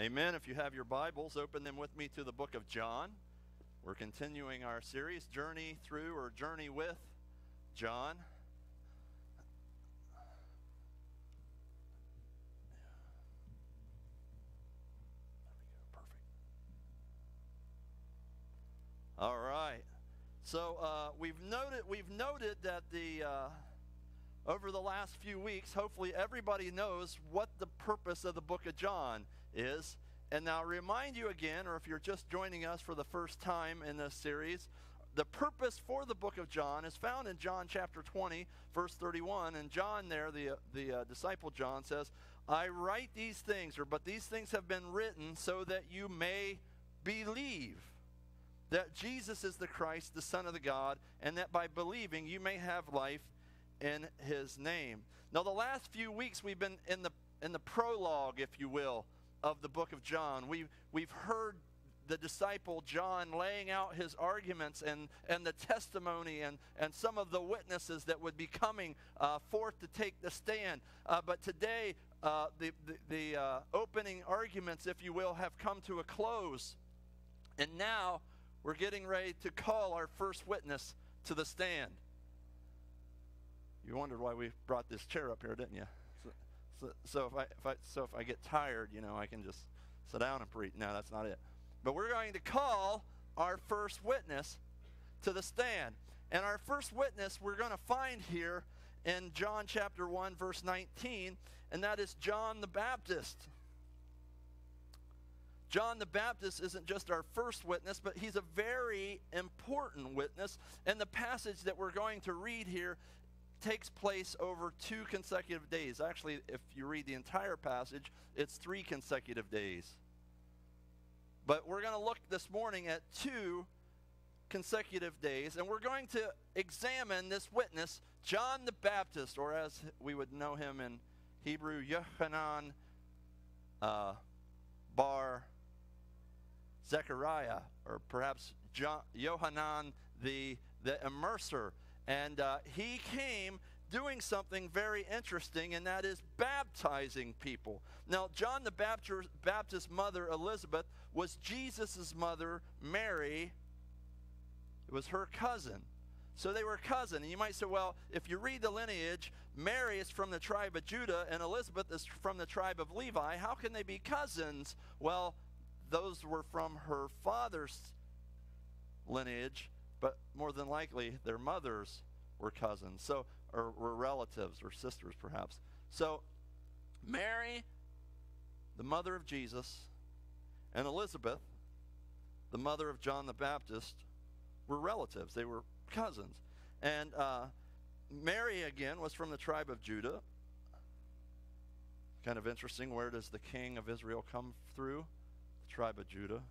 Amen. If you have your Bibles, open them with me to the book of John. We're continuing our series, Journey Through or Journey with John. All right. So uh, we've noted we've noted that the uh, over the last few weeks, hopefully everybody knows what the purpose of the book of John is. And now, remind you again, or if you're just joining us for the first time in this series, the purpose for the book of John is found in John chapter 20, verse 31. And John, there, the, the uh, disciple John, says, I write these things, or but these things have been written so that you may believe that Jesus is the Christ, the Son of the God, and that by believing you may have life in his name. Now, the last few weeks we've been in the in the prologue, if you will, of the book of John. We've we've heard the disciple John laying out his arguments and, and the testimony and, and some of the witnesses that would be coming uh, forth to take the stand. Uh, but today, uh, the, the, the uh, opening arguments, if you will, have come to a close. And now we're getting ready to call our first witness to the stand. You wondered why we brought this chair up here, didn't you? So, if I, if I, so if I get tired, you know, I can just sit down and preach. No, that's not it. But we're going to call our first witness to the stand. And our first witness we're going to find here in John chapter 1, verse 19, and that is John the Baptist. John the Baptist isn't just our first witness, but he's a very important witness. And the passage that we're going to read here takes place over two consecutive days. Actually, if you read the entire passage, it's three consecutive days. But we're going to look this morning at two consecutive days, and we're going to examine this witness, John the Baptist, or as we would know him in Hebrew, Yohanan uh, Bar Zechariah, or perhaps John, Yohanan the, the immerser. And uh, he came doing something very interesting, and that is baptizing people. Now, John the Baptist, Baptist mother, Elizabeth, was Jesus' mother, Mary. It was her cousin. So they were cousin. And you might say, well, if you read the lineage, Mary is from the tribe of Judah and Elizabeth is from the tribe of Levi. How can they be cousins? Well, those were from her father's lineage, but more than likely their mothers were cousins, so or were relatives or sisters perhaps. So Mary, the mother of Jesus, and Elizabeth, the mother of John the Baptist, were relatives. They were cousins. And uh, Mary, again, was from the tribe of Judah. Kind of interesting. Where does the king of Israel come through? The tribe of Judah.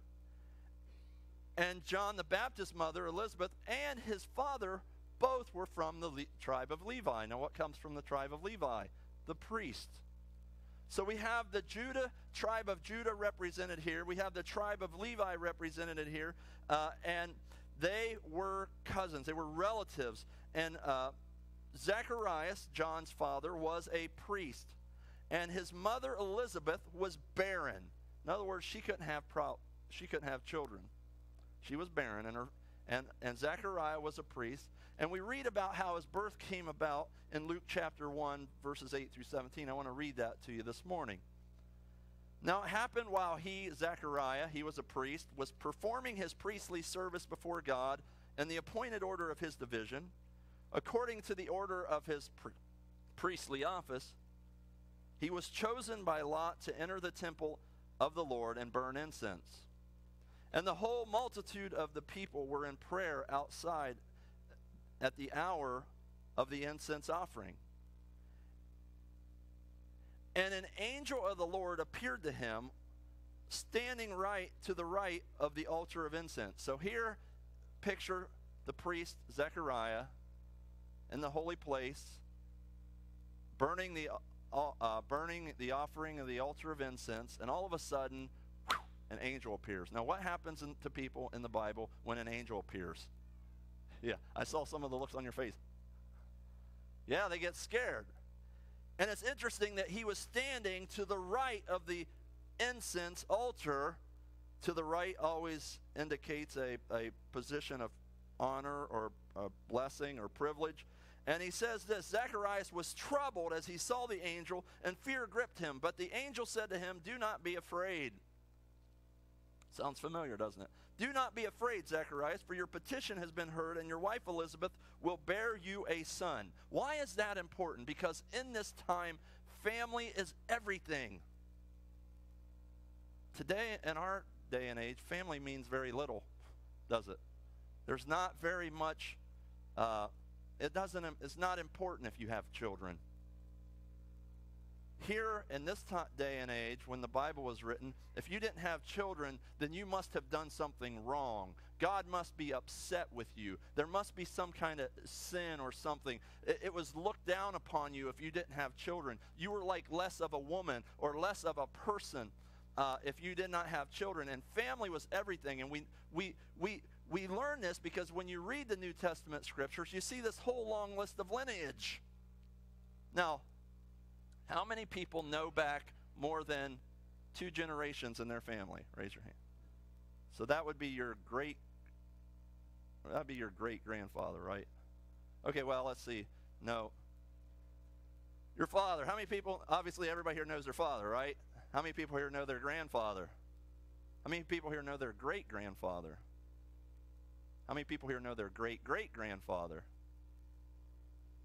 And John the Baptist's mother, Elizabeth, and his father both were from the Le- tribe of Levi. Now, what comes from the tribe of Levi? The priest. So we have the Judah tribe of Judah represented here. We have the tribe of Levi represented here, uh, and they were cousins. They were relatives. And uh, Zacharias, John's father, was a priest, and his mother Elizabeth was barren. In other words, she couldn't have pro- she couldn't have children. She was barren, and her and and Zachariah was a priest. And we read about how his birth came about in Luke chapter 1, verses 8 through 17. I want to read that to you this morning. Now, it happened while he, Zechariah, he was a priest, was performing his priestly service before God in the appointed order of his division, according to the order of his pri- priestly office. He was chosen by Lot to enter the temple of the Lord and burn incense. And the whole multitude of the people were in prayer outside at the hour of the incense offering. And an angel of the Lord appeared to him, standing right to the right of the altar of incense. So here, picture the priest Zechariah in the holy place, burning the uh, uh, burning the offering of the altar of incense, and all of a sudden, an angel appears. Now, what happens in, to people in the Bible when an angel appears? Yeah, I saw some of the looks on your face. Yeah, they get scared. And it's interesting that he was standing to the right of the incense altar. To the right always indicates a, a position of honor or a blessing or privilege. And he says this Zacharias was troubled as he saw the angel, and fear gripped him. But the angel said to him, Do not be afraid. Sounds familiar, doesn't it? Do not be afraid, Zacharias, for your petition has been heard, and your wife Elizabeth will bear you a son. Why is that important? Because in this time, family is everything. Today, in our day and age, family means very little, does it? There's not very much, uh, it doesn't, it's not important if you have children. Here in this day and age, when the Bible was written, if you didn't have children, then you must have done something wrong. God must be upset with you. There must be some kind of sin or something. It, it, was looked down upon you if you didn't have children. You were like less of a woman or less of a person uh, if you did not have children. And family was everything. And we, we, we, we learn this because when you read the New Testament scriptures, you see this whole long list of lineage. Now, how many people know back more than two generations in their family? Raise your hand. So that would be your great that'd be your great grandfather, right? Okay, well, let's see. No. Your father. How many people obviously everybody here knows their father, right? How many people here know their grandfather? How many people here know their great grandfather? How many people here know their great great grandfather?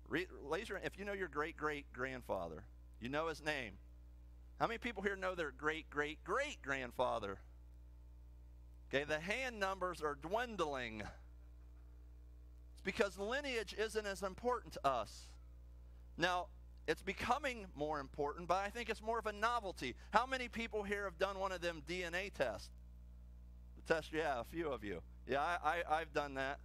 Raise your if you know your great great grandfather. You know his name. How many people here know their great great great grandfather? Okay, the hand numbers are dwindling. It's because lineage isn't as important to us. Now, it's becoming more important, but I think it's more of a novelty. How many people here have done one of them DNA tests? The test, yeah, a few of you. Yeah, I, I, have done that.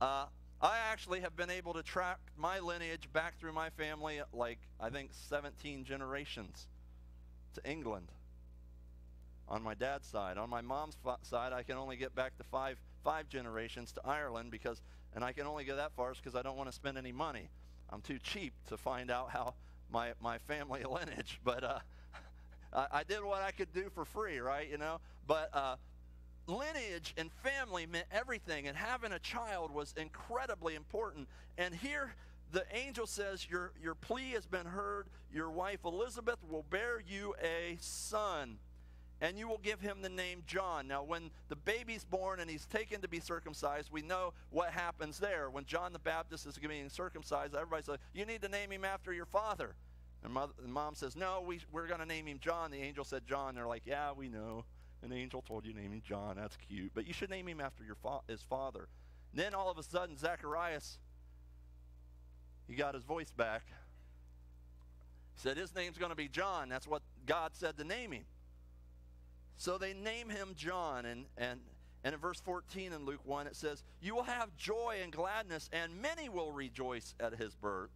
Uh, I actually have been able to track my lineage back through my family, like I think 17 generations to England on my dad's side. On my mom's side, I can only get back to five five generations to Ireland because, and I can only go that far because I don't want to spend any money. I'm too cheap to find out how my my family lineage, but uh, I, I, did what I could do for free, right? You know, but. Uh, lineage and family meant everything, and having a child was incredibly important. And here the angel says, Your, your plea has been heard. Your wife Elizabeth will bear you a son, and you will give him the name John. Now, when the baby's born and he's taken to be circumcised, we know what happens there. When John the Baptist is being circumcised, everybody says, You need to name him after your father. And, mother, mom says, No, we, we're going to name him John. The angel said John. They're like, Yeah, we know. An angel told you to name him John. That's cute. But you should name him after your fa- his father. And then all of a sudden, Zacharias, he got his voice back. He said his name's going to be John. That's what God said to name him. So they name him John. And, and, and in verse 14 in Luke 1, it says, You will have joy and gladness, and many will rejoice at his birth.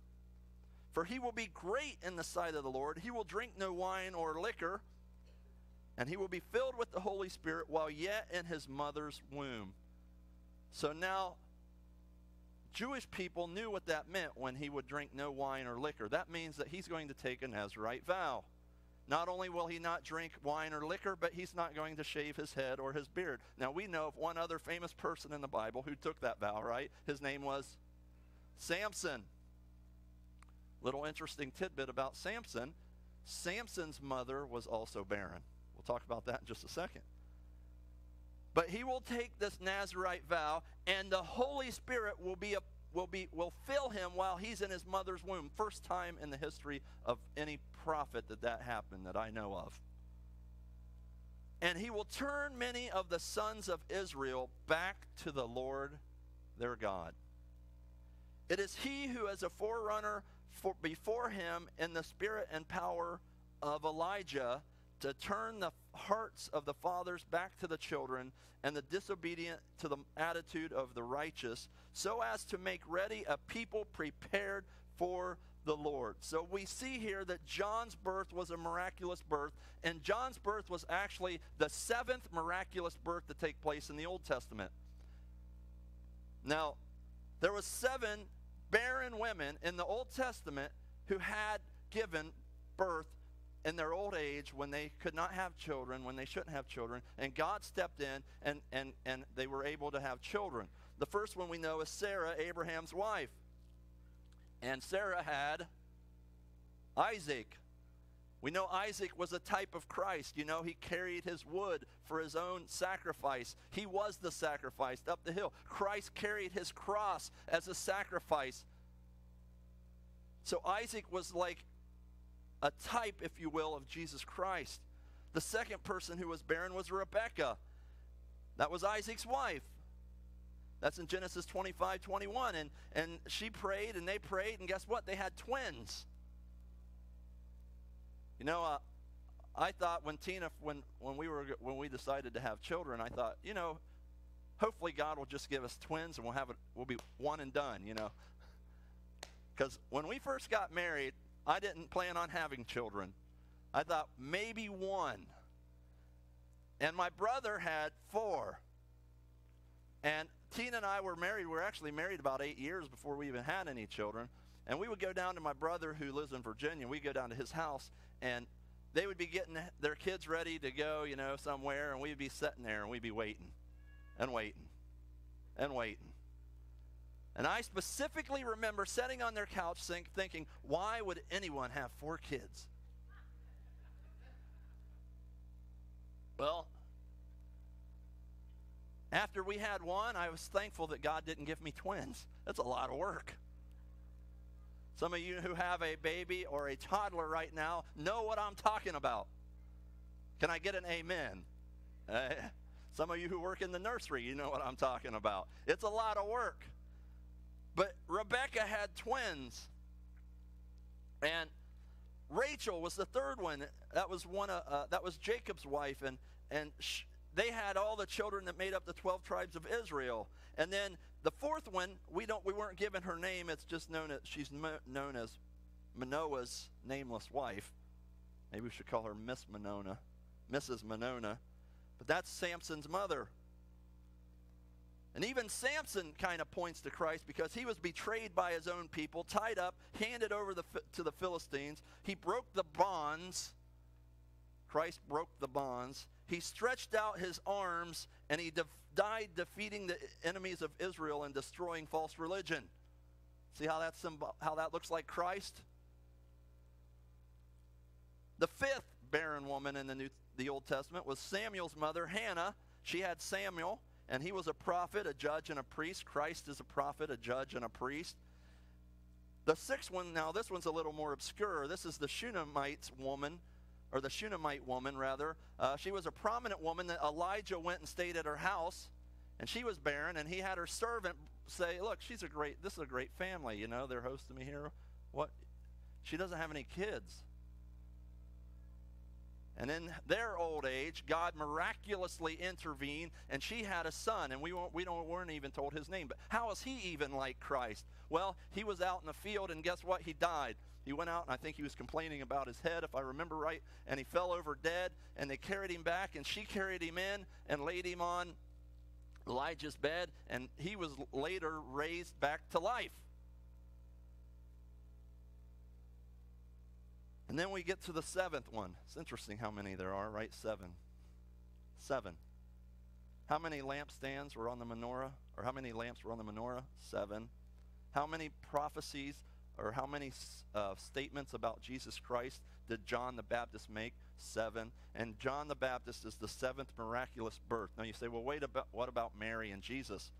For he will be great in the sight of the Lord. He will drink no wine or liquor and he will be filled with the Holy Spirit while yet in his mother's womb. So now, Jewish people knew what that meant when he would drink no wine or liquor. That means that he's going to take a Nazarite vow. Not only will he not drink wine or liquor, but he's not going to shave his head or his beard. Now, we know of one other famous person in the Bible who took that vow, right? His name was Samson. Little interesting tidbit about Samson Samson's mother was also barren. We'll talk about that in just a second. But he will take this Nazarite vow, and the Holy Spirit will be a, will be will fill him while he's in his mother's womb. First time in the history of any prophet that that happened that I know of. And he will turn many of the sons of Israel back to the Lord their God. It is he who, as a forerunner for, before him in the spirit and power of Elijah, to turn the hearts of the fathers back to the children and the disobedient to the attitude of the righteous, so as to make ready a people prepared for the Lord. So we see here that John's birth was a miraculous birth, and John's birth was actually the seventh miraculous birth to take place in the Old Testament. Now, there was seven barren women in the Old Testament who had given birth in their old age when they could not have children, when they shouldn't have children, and God stepped in and, and, and they were able to have children. The first one we know is Sarah, Abraham's wife. And Sarah had Isaac. We know Isaac was a type of Christ. You know, he carried his wood for his own sacrifice. He was the sacrifice up the hill. Christ carried his cross as a sacrifice. So Isaac was like a type, if you will, of Jesus Christ. The second person who was barren was Rebekah. That was Isaac's wife. That's in Genesis 25, 21. And, and she prayed and they prayed, and guess what? They had twins. You know, uh, I thought when Tina, when, when, we were, when we decided to have children, I thought, you know, hopefully God will just give us twins and we'll have it, we'll be one and done, you know. Because when we first got married, I didn't plan on having children. I thought maybe one. And my brother had four. And Tina and I were married. We were actually married about eight years before we even had any children. And we would go down to my brother who lives in Virginia. We'd go down to his house, and they would be getting their kids ready to go, you know, somewhere, and we'd be sitting there and we'd be waiting and waiting and waiting. And I specifically remember sitting on their couch think, thinking, why would anyone have four kids? Well, after we had one, I was thankful that God didn't give me twins. That's a lot of work. Some of you who have a baby or a toddler right now know what I'm talking about. Can I get an amen? Uh, some of you who work in the nursery, you know what I'm talking about. It's a lot of work. But Rebecca had twins. And Rachel was the third one. That was one of, uh, that was Jacob's wife and and sh- they had all the children that made up the 12 tribes of Israel. And then the fourth one, we don't we weren't given her name. It's just known as she's mo- known as Manoah's nameless wife. Maybe we should call her Miss Monona, Mrs. Monona. But that's Samson's mother. And even Samson kind of points to Christ because he was betrayed by his own people, tied up, handed over the, to the Philistines. He broke the bonds. Christ broke the bonds. He stretched out his arms and he de- died defeating the enemies of Israel and destroying false religion. See how, how that looks like Christ? The fifth barren woman in the, New, the Old Testament was Samuel's mother, Hannah. She had Samuel and he was a prophet, a judge, and a priest. Christ is a prophet, a judge, and a priest. The sixth one, now this one's a little more obscure. This is the Shunammite woman, or the Shunammite woman, rather. Uh, she was a prominent woman that Elijah went and stayed at her house, and she was barren, and he had her servant say, Look, she's a great, this is a great family, you know, they're hosting me here. What? She doesn't have any kids. And in their old age, God miraculously intervened, and she had a son, and we, weren't, we don't, weren't even told his name. But how is he even like Christ? Well, he was out in the field, and guess what? He died. He went out, and I think he was complaining about his head, if I remember right, and he fell over dead, and they carried him back, and she carried him in and laid him on Elijah's bed, and he was later raised back to life. And then we get to the seventh one. It's interesting how many there are, right? Seven. Seven. How many lampstands were on the menorah? Or how many lamps were on the menorah? Seven. How many prophecies or how many uh, statements about Jesus Christ did John the Baptist make? Seven. And John the Baptist is the seventh miraculous birth. Now you say, well, wait about what about Mary and Jesus?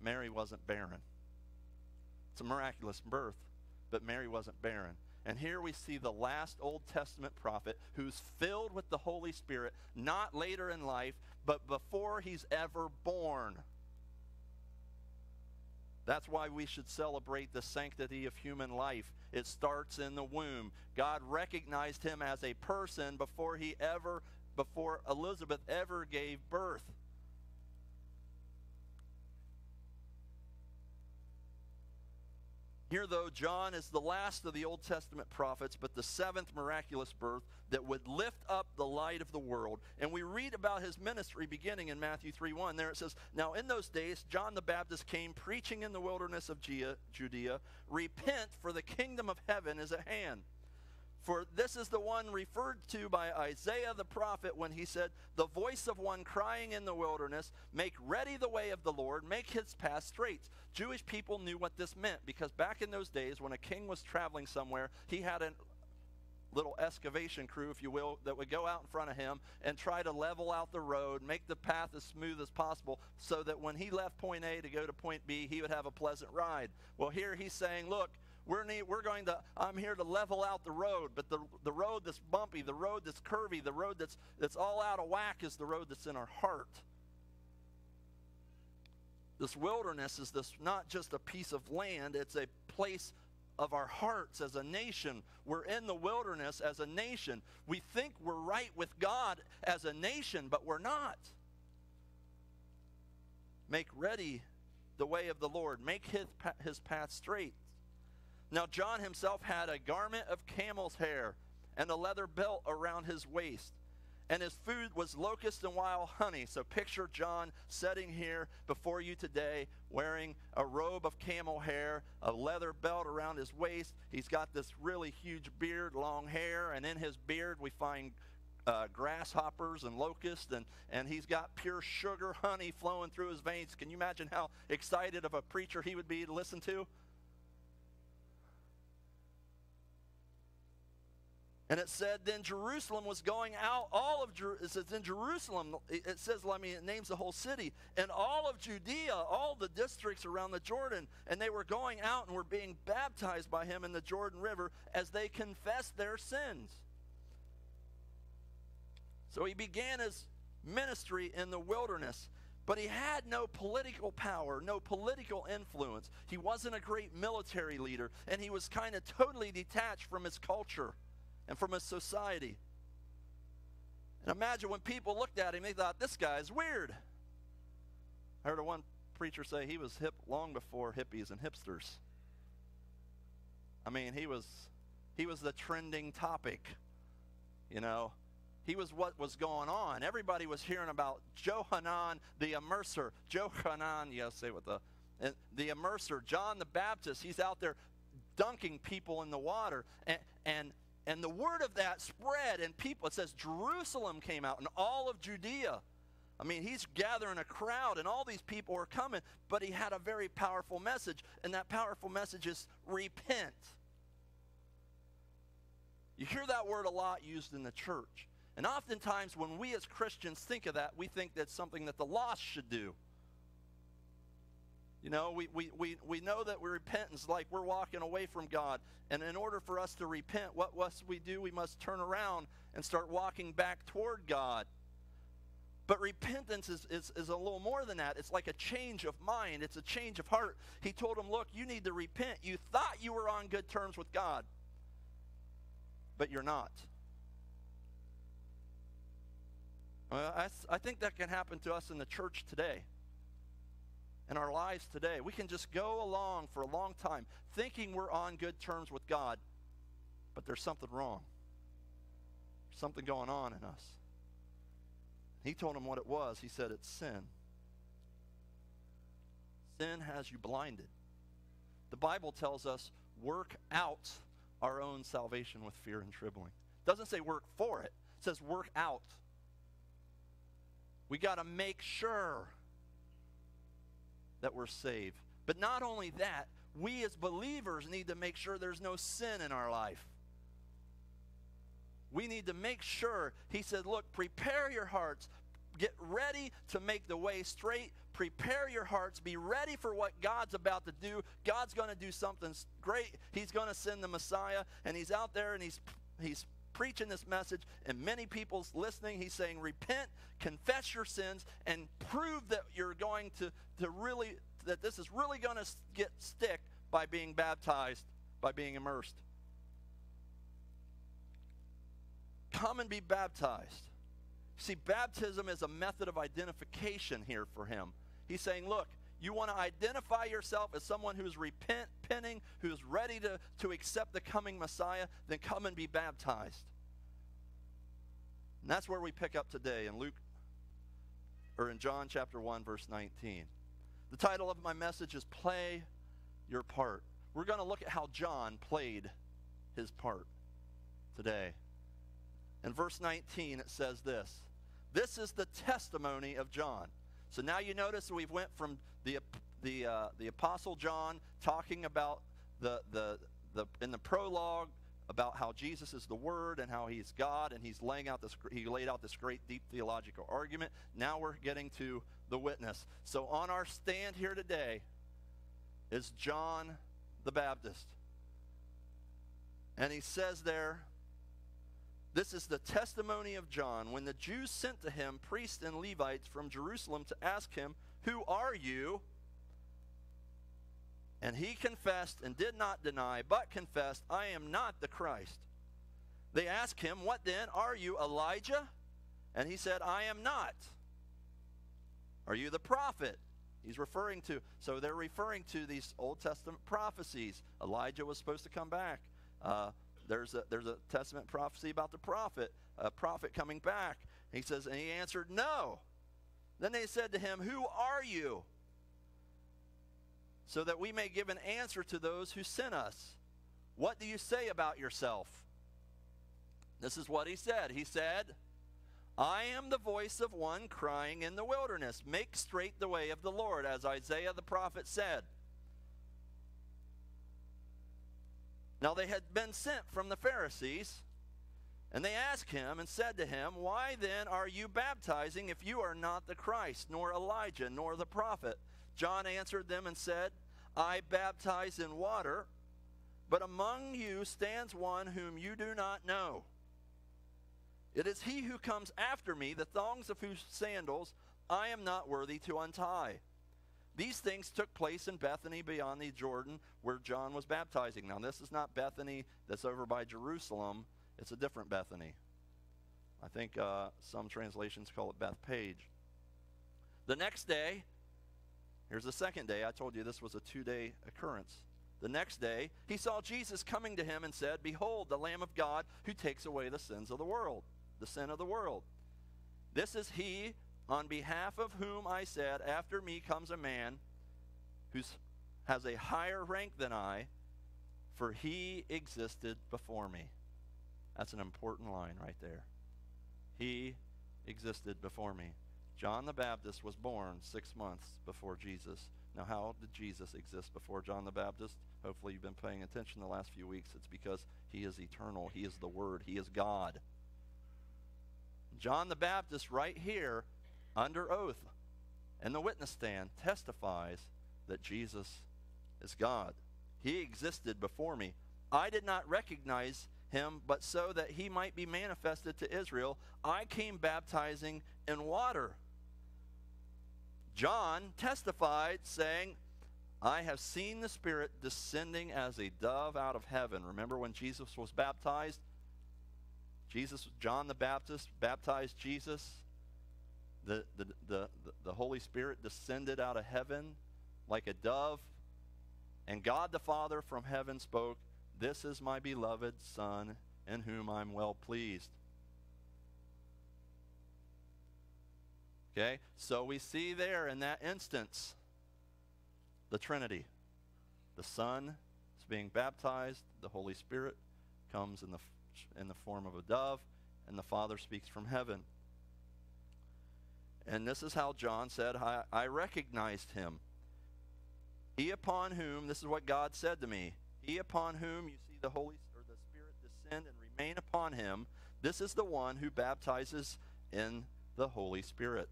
Mary wasn't barren. It's a miraculous birth, but Mary wasn't barren. And here we see the last Old Testament prophet who's filled with the Holy Spirit, not later in life, but before he's ever born. That's why we should celebrate the sanctity of human life. It starts in the womb. God recognized him as a person before he ever before Elizabeth ever gave birth. Here, though, John is the last of the Old Testament prophets, but the seventh miraculous birth that would lift up the light of the world. And we read about his ministry beginning in Matthew 3 1. There it says, Now in those days, John the Baptist came preaching in the wilderness of Judea, Repent, for the kingdom of heaven is at hand. For this is the one referred to by Isaiah the prophet when he said, The voice of one crying in the wilderness, Make ready the way of the Lord, make his path straight. Jewish people knew what this meant because back in those days, when a king was traveling somewhere, he had a little excavation crew, if you will, that would go out in front of him and try to level out the road, make the path as smooth as possible, so that when he left point A to go to point B, he would have a pleasant ride. Well, here he's saying, Look, we're, need, we're going to, I'm here to level out the road, but the, the road that's bumpy, the road that's curvy, the road that's, that's all out of whack is the road that's in our heart. This wilderness is this not just a piece of land, it's a place of our hearts as a nation. We're in the wilderness as a nation. We think we're right with God as a nation, but we're not. Make ready the way of the Lord, make his, his path straight. Now, John himself had a garment of camel's hair and a leather belt around his waist. And his food was locust and wild honey. So picture John sitting here before you today wearing a robe of camel hair, a leather belt around his waist. He's got this really huge beard, long hair, and in his beard we find uh, grasshoppers and locusts, and, and he's got pure sugar honey flowing through his veins. Can you imagine how excited of a preacher he would be to listen to? And it said, then Jerusalem was going out, all of it says in Jerusalem, it says, I mean, it names the whole city, and all of Judea, all the districts around the Jordan, and they were going out and were being baptized by him in the Jordan River as they confessed their sins. So he began his ministry in the wilderness, but he had no political power, no political influence. He wasn't a great military leader, and he was kind of totally detached from his culture and from a society. And imagine when people looked at him, they thought, this guy's weird. I heard one preacher say he was hip long before hippies and hipsters. I mean, he was he was the trending topic. You know, he was what was going on. Everybody was hearing about Johanan the immerser. Johanan, yes, say what the eh, the immerser. John the Baptist. He's out there dunking people in the water, and and and the word of that spread, and people, it says Jerusalem came out, and all of Judea. I mean, he's gathering a crowd, and all these people are coming, but he had a very powerful message, and that powerful message is repent. You hear that word a lot used in the church. And oftentimes, when we as Christians think of that, we think that's something that the lost should do. You know, we, we, we, we know that we repentance like we're walking away from God. And in order for us to repent, what must we do? We must turn around and start walking back toward God. But repentance is, is, is a little more than that. It's like a change of mind, it's a change of heart. He told him, Look, you need to repent. You thought you were on good terms with God, but you're not. Well, I, I think that can happen to us in the church today in our lives today. We can just go along for a long time thinking we're on good terms with God, but there's something wrong. There's something going on in us. He told him what it was. He said, It's sin. Sin has you blinded. The Bible tells us, work out our own salvation with fear and trembling. Doesn't say work for it, it says work out. We got to make sure that we're saved. But not only that, we as believers need to make sure there's no sin in our life. We need to make sure, he said, look, prepare your hearts. Get ready to make the way straight. Prepare your hearts. Be ready for what God's about to do. God's going to do something great. He's going to send the Messiah, and he's out there and he's he's preaching this message, and many people's listening. He's saying, repent, confess your sins, and prove that you're going to, to really, that this is really going to get stick by being baptized, by being immersed. Come and be baptized. See, baptism is a method of identification here for him. He's saying, look, you want to identify yourself as someone who's repenting, who's ready to, to accept the coming Messiah, then come and be baptized. And that's where we pick up today in Luke, or in John chapter 1, verse 19. The title of my message is Play Your Part. We're going to look at how John played his part. today. In verse 19, it says this This is the testimony of John. So now you notice we've went from the, the, uh, the Apostle John talking about the, the, the, in the prologue about how Jesus is the Word and how He's God, and He's laying out this. He laid out this great, deep theological argument. Now we're getting to the witness. So on our stand here today is John the Baptist, and he says there. This is the testimony of John when the Jews sent to him priests and Levites from Jerusalem to ask him, Who are you? And he confessed and did not deny, but confessed, I am not the Christ. They asked him, What then? Are you Elijah? And he said, I am not. Are you the prophet? He's referring to, so they're referring to these Old Testament prophecies. Elijah was supposed to come back. Uh, there's, a, there's a Testament prophecy about the prophet, a prophet coming back. He says, and he answered, No. Then they said to him, Who are you? so that we may give an answer to those who sent us. What do you say about yourself? This is what he said. He said, I am the voice of one crying in the wilderness, make straight the way of the Lord, as Isaiah the prophet said. Now they had been sent from the Pharisees, and they asked him and said to him, Why then are you baptizing if you are not the Christ, nor Elijah, nor the prophet? John answered them and said, I baptize in water, but among you stands one whom you do not know. It is he who comes after me, the thongs of whose sandals I am not worthy to untie. These things took place in Bethany beyond the Jordan where John was baptizing. Now, this is not Bethany that's over by Jerusalem, it's a different Bethany. I think uh, some translations call it Bethpage. The next day, Here's the second day. I told you this was a two day occurrence. The next day, he saw Jesus coming to him and said, Behold, the Lamb of God who takes away the sins of the world, the sin of the world. This is he on behalf of whom I said, After me comes a man who has a higher rank than I, for he existed before me. That's an important line right there. He existed before me. John the Baptist was born six months before Jesus. Now, how did Jesus exist before John the Baptist? Hopefully, you've been paying attention the last few weeks. It's because he is eternal, he is the Word, he is God. John the Baptist, right here, under oath, in the witness stand, testifies that Jesus is God. He existed before me. I did not recognize him, but so that he might be manifested to Israel, I came baptizing in water. John testified, saying, I have seen the Spirit descending as a dove out of heaven. Remember when Jesus was baptized? Jesus, John the Baptist baptized Jesus. The, the, the, the Holy Spirit descended out of heaven like a dove. And God the Father from heaven spoke, This is my beloved Son, in whom I'm well pleased. Okay? So we see there in that instance the Trinity. The Son is being baptized, the Holy Spirit comes in the, in the form of a dove, and the Father speaks from heaven. And this is how John said, I, I recognized him. He upon whom, this is what God said to me, he upon whom you see the Holy or the Spirit descend and remain upon him, this is the one who baptizes in the Holy Spirit.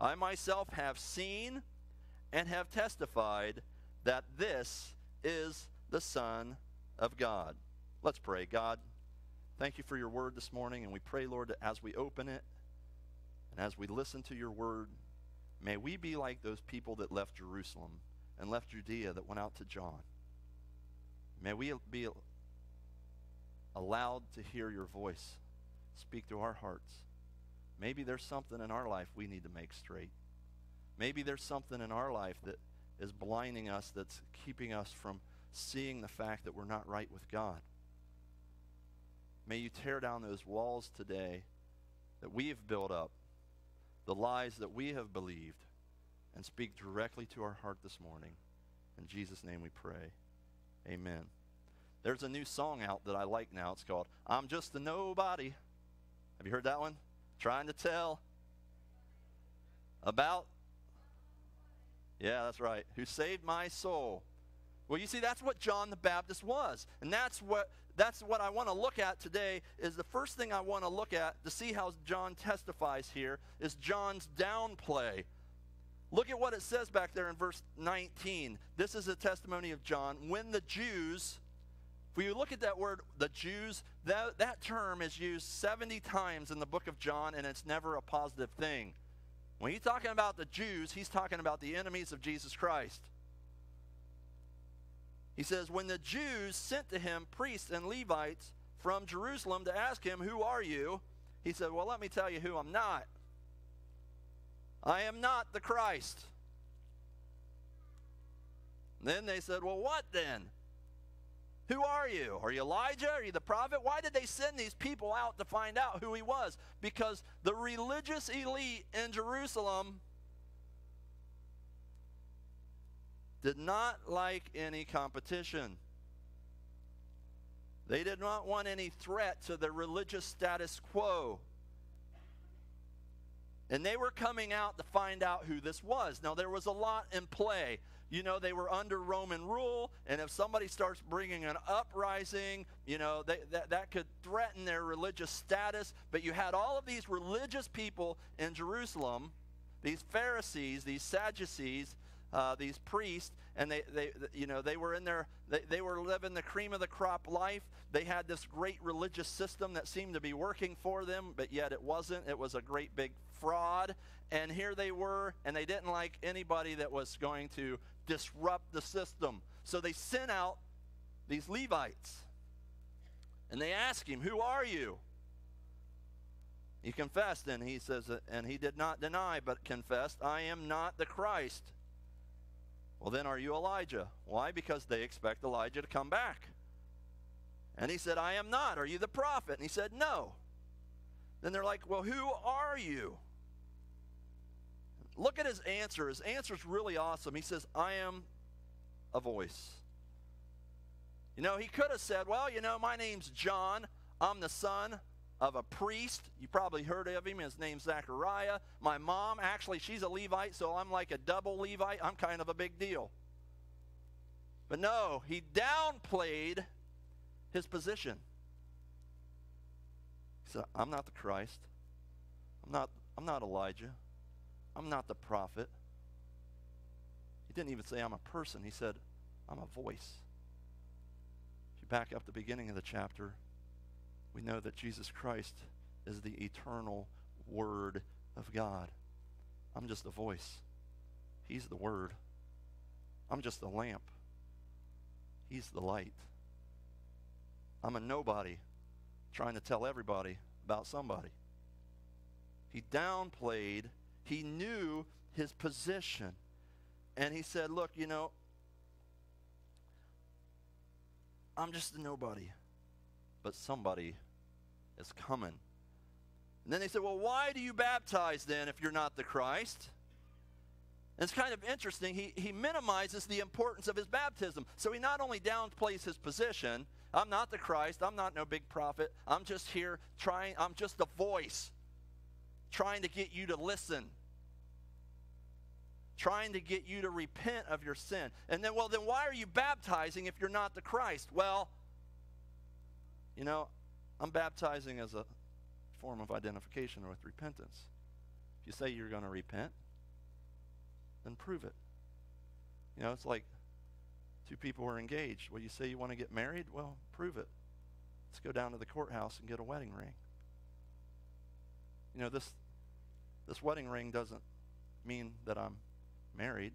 I myself have seen and have testified that this is the Son of God. Let's pray. God, thank you for your word this morning, and we pray, Lord, that as we open it and as we listen to your word, may we be like those people that left Jerusalem and left Judea that went out to John. May we be allowed to hear your voice speak to our hearts. Maybe there's something in our life we need to make straight. Maybe there's something in our life that is blinding us, that's keeping us from seeing the fact that we're not right with God. May you tear down those walls today that we have built up, the lies that we have believed, and speak directly to our heart this morning. In Jesus' name we pray. Amen. There's a new song out that I like now. It's called I'm Just a Nobody. Have you heard that one? Trying to tell about. Yeah, that's right. Who saved my soul. Well, you see, that's what John the Baptist was. And that's what that's what I want to look at today is the first thing I want to look at to see how John testifies here is John's downplay. Look at what it says back there in verse 19. This is a testimony of John. When the Jews, if you look at that word, the Jews, that, that term is used 70 times in the book of John, and it's never a positive thing. When he's talking about the Jews, he's talking about the enemies of Jesus Christ. He says, When the Jews sent to him priests and Levites from Jerusalem to ask him, Who are you? He said, Well, let me tell you who I'm not. I am not the Christ. Then they said, Well, what then? Who are you? Are you Elijah? Are you the prophet? Why did they send these people out to find out who he was? Because the religious elite in Jerusalem did not like any competition. They did not want any threat to the religious status quo. And they were coming out to find out who this was. Now, there was a lot in play. You know, they were under Roman rule, and if somebody starts bringing an uprising, you know, they, that, that could threaten their religious status. But you had all of these religious people in Jerusalem, these Pharisees, these Sadducees, uh, these priests, and they, they, you know, they were in their, they, they were living the cream of the crop life. They had this great religious system that seemed to be working for them, but yet it wasn't. It was a great big fraud. And here they were, and they didn't like anybody that was going to disrupt the system. So they sent out these Levites, and they asked him, "Who are you?" He confessed, and he says, and he did not deny, but confessed, I am not the Christ. Well, then are you Elijah? Why? Because they expect Elijah to come back. And he said, I am not. Are you the prophet? And he said, No. Then they're like, Well, who are you? Look at his answer. His answer is really awesome. He says, I am a voice. You know, he could have said, Well, you know, my name's John. I'm the son of a priest. You probably heard of him. His name's Zachariah. My mom, actually, she's a Levite, so I'm like a double Levite. I'm kind of a big deal. But no, he downplayed his position. He said, I'm not the Christ. I'm not, I'm not Elijah. I'm not the prophet. He didn't even say I'm a person. He said, I'm a voice. If you back up the beginning of the chapter, we know that Jesus Christ is the eternal Word of God. I'm just a voice. He's the Word. I'm just a lamp. He's the light. I'm a nobody trying to tell everybody about somebody. He downplayed, he knew his position. And he said, Look, you know, I'm just a nobody, but somebody is coming. And then they said, Well, why do you baptize then if you're not the Christ? And it's kind of interesting. He, he minimizes the importance of his baptism. So he not only downplays his position, I'm not the Christ, I'm not no big prophet, I'm just here trying, I'm just a voice trying to get you to listen trying to get you to repent of your sin. And then, well, then why are you baptizing if you're not the Christ? Well, you know, I'm baptizing as a form of identification with repentance. If you say you're going to repent, then prove it. You know, it's like two people are engaged. Well, you say you want to get married? Well, prove it. Let's go down to the courthouse and get a wedding ring. You know, this this wedding ring doesn't mean that I'm married.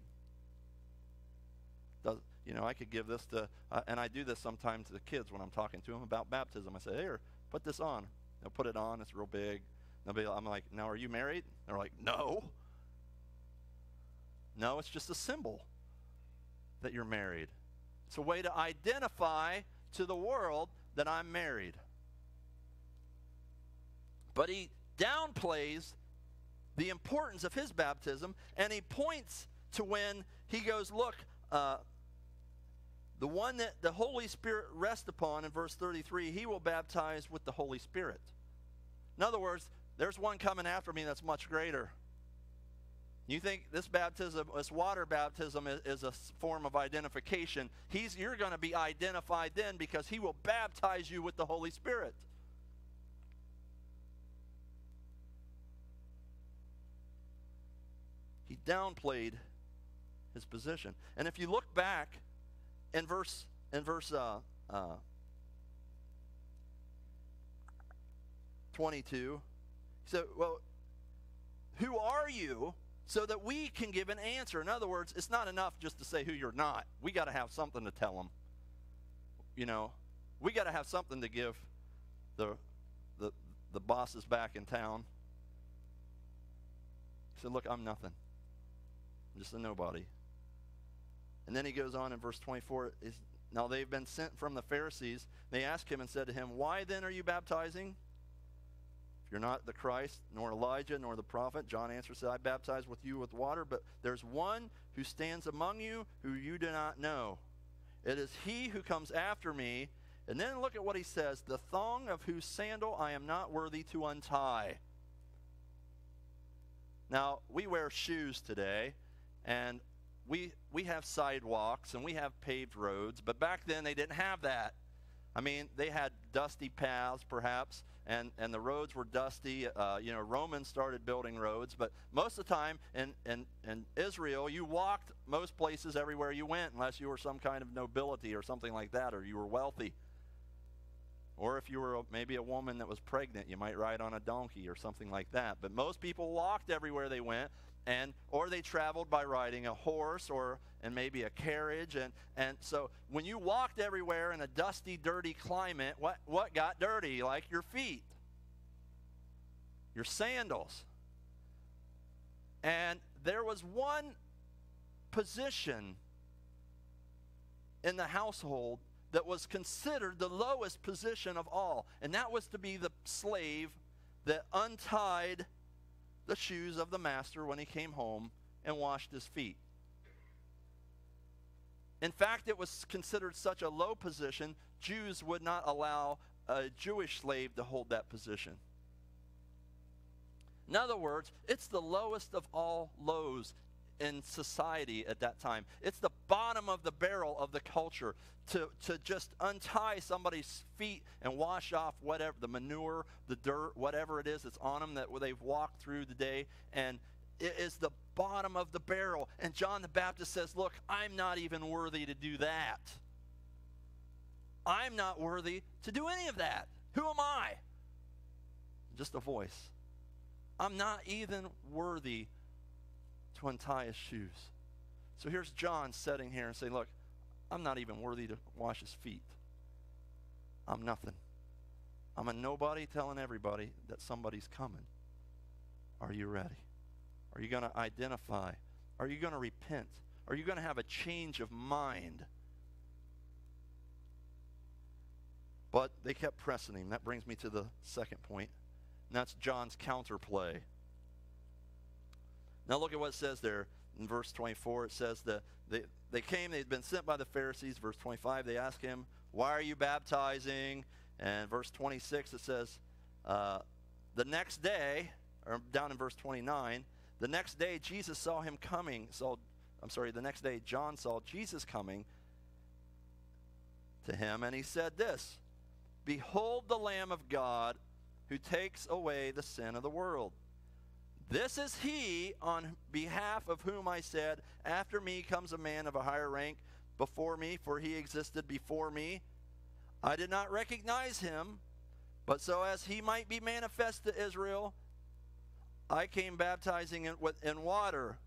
Does, you know, I could give this to, uh, and I do this sometimes to the kids when I'm talking to them about baptism. I say, here, put this on. They'll put it on. It's real big. I'm like, now are you married? They're like, no. No, it's just a symbol that you're married. It's a way to identify to the world that I'm married. But he downplays the importance of his baptism and he points to when he goes, Look, uh, the one that the Holy Spirit rests upon in verse 33, he will baptize with the Holy Spirit. In other words, there's one coming after me that's much greater. You think this baptism, this water baptism, is, is a form of identification? He's, you're going to be identified then because he will baptize you with the Holy Spirit. He downplayed his position. And if you look back in verse in verse uh, uh, 22, he said, "Well, who are you?" So that we can give an answer. In other words, it's not enough just to say who you're not. We got to have something to tell them. You know, we got to have something to give the the the bosses back in town. He said, "Look, I'm nothing. I'm just a nobody." And then he goes on in verse 24 is, Now they've been sent from the Pharisees. They asked him and said to him, Why then are you baptizing? If you're not the Christ, nor Elijah, nor the prophet, John answered, said, I baptize with you with water, but there's one who stands among you who you do not know. It is he who comes after me. And then look at what he says the thong of whose sandal I am not worthy to untie. Now, we wear shoes today, and we we have sidewalks and we have paved roads, but back then they didn't have that. I mean, they had dusty paths, perhaps, and, and the roads were dusty. Uh, you know, Romans started building roads, but most of the time in, in, in Israel, you walked most places everywhere you went, unless you were some kind of nobility or something like that, or you were wealthy. Or if you were a, maybe a woman that was pregnant, you might ride on a donkey or something like that. But most people walked everywhere they went, and or they traveled by riding a horse or and maybe a carriage and and so when you walked everywhere in a dusty dirty climate what what got dirty? Like your feet your sandals. And there was one position in the household that was considered the lowest position of all and that was to be the slave that untied the shoes of the master when he came home and washed his feet. In fact, it was considered such a low position, Jews would not allow a Jewish slave to hold that position. In other words, it's the lowest of all lows in society at that time. It's the bottom of the barrel of the culture to, to just untie somebody's feet and wash off whatever, the manure, the dirt, whatever it is that's on them that they've walked through the day. And it is the bottom of the barrel. And John the Baptist says, Look, I'm not even worthy to do that. I'm not worthy to do any of that. Who am I? Just a voice. I'm not even worthy to untie his shoes. So here's John sitting here and saying, Look, I'm not even worthy to wash his feet. I'm nothing. I'm a nobody telling everybody that somebody's coming. Are you ready? Are you going to identify? Are you going to repent? Are you going to have a change of mind? But they kept pressing him. That brings me to the second point, and that's John's counterplay. Now look at what it says there in verse 24. It says that they, they came, they'd been sent by the Pharisees. Verse 25, they ask him, Why are you baptizing? And verse 26, it says, uh, The next day, or down in verse 29, the next day Jesus saw him coming. Saw, I'm sorry, the next day John saw Jesus coming to him, and he said this Behold the Lamb of God who takes away the sin of the world. This is he on behalf of whom I said, After me comes a man of a higher rank before me, for he existed before me. I did not recognize him, but so as he might be manifest to Israel, I came baptizing in, in water.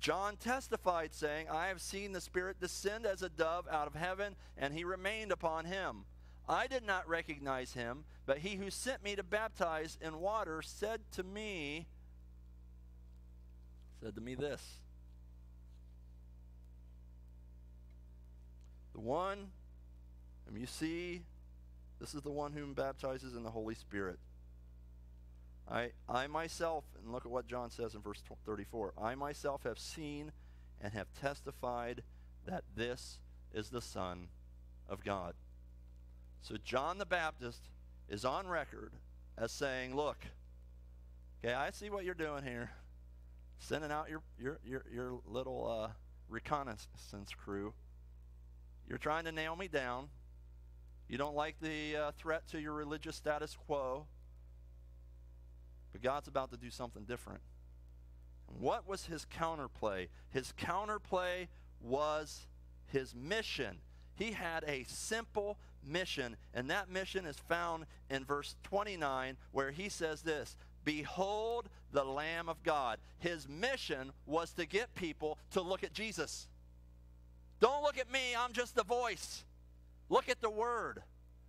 John testified, saying, I have seen the Spirit descend as a dove out of heaven, and he remained upon him. I did not recognize him, but he who sent me to baptize in water said to me, said to me this The one whom you see, this is the one whom baptizes in the Holy Spirit. I, I myself, and look at what John says in verse 34 I myself have seen and have testified that this is the Son of God. So John the Baptist is on record as saying, Look, okay, I see what you're doing here. Sending out your, your, your, your little uh, reconnaissance crew. You're trying to nail me down. You don't like the uh, threat to your religious status quo. But God's about to do something different. What was his counterplay? His counterplay was his mission. He had a simple mission, and that mission is found in verse 29, where he says this Behold the Lamb of God. His mission was to get people to look at Jesus. Don't look at me, I'm just the voice. Look at the Word.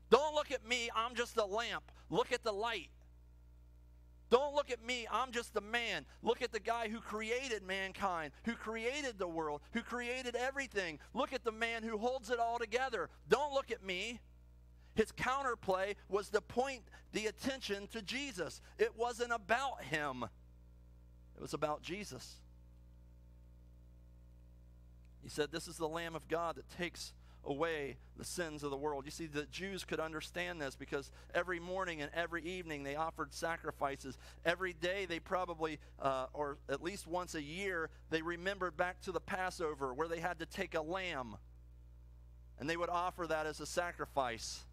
Don't look at me, I'm just the lamp. Look at the light. Don't look at me, I'm just the man. Look at the guy who created mankind, who created the world, who created everything. Look at the man who holds it all together. Don't look at me. His counterplay was to point the attention to Jesus. It wasn't about him, it was about Jesus. He said, This is the Lamb of God that takes away the sins of the world. You see, the Jews could understand this because every morning and every evening they offered sacrifices. Every day they probably, uh, or at least once a year, they remembered back to the Passover where they had to take a lamb and they would offer that as a sacrifice.